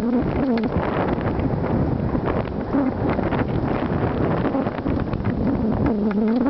Thank you.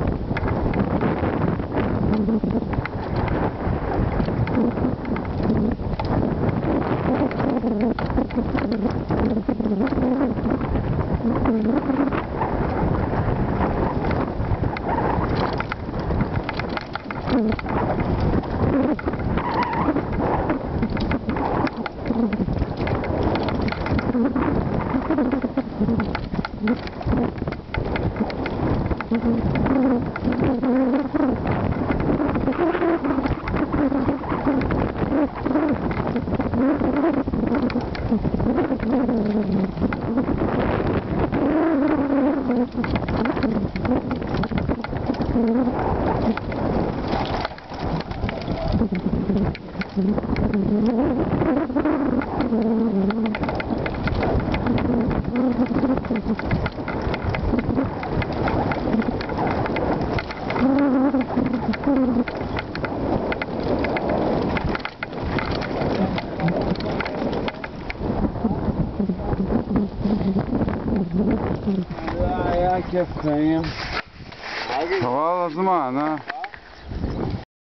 Thank you. Ai, ai que é senha. Olha, mano.